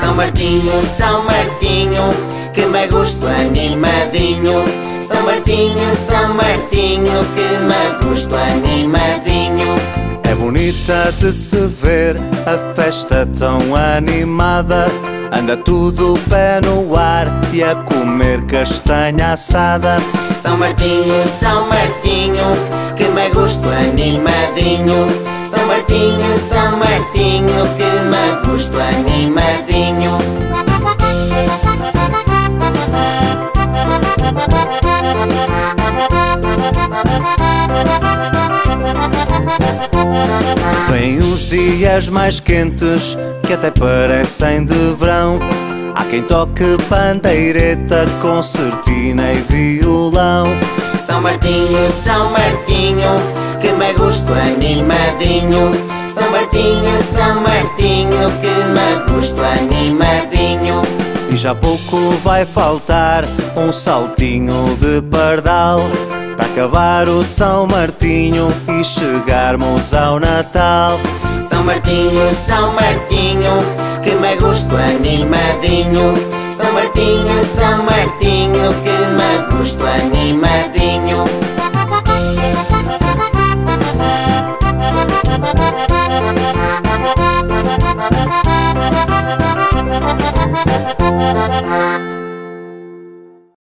São Martinho, São Martinho, que me gusta animadinho. São Martinho, São Martinho, que me gusta animadinho. É bonita de se ver a festa tão animada. Anda tudo pé no ar e a comer castanha assada. São Martinho, São Martinho, que me gusta animadinho. São Martinho, São Martinho, que me gusta animadinho. Dias mais quentes que até parecem de verão. Há quem toque pandeireta, concertina e violão. São Martinho, São Martinho, que me gusta animadinho. São Martinho, São Martinho, que me gusta animadinho. E já pouco vai faltar um saltinho de pardal para acabar o São Martinho e chegarmos ao Natal. São Martinho, São Martinho, que me gusta animadinho. São Martinho, São Martinho, que me gusta animadinho.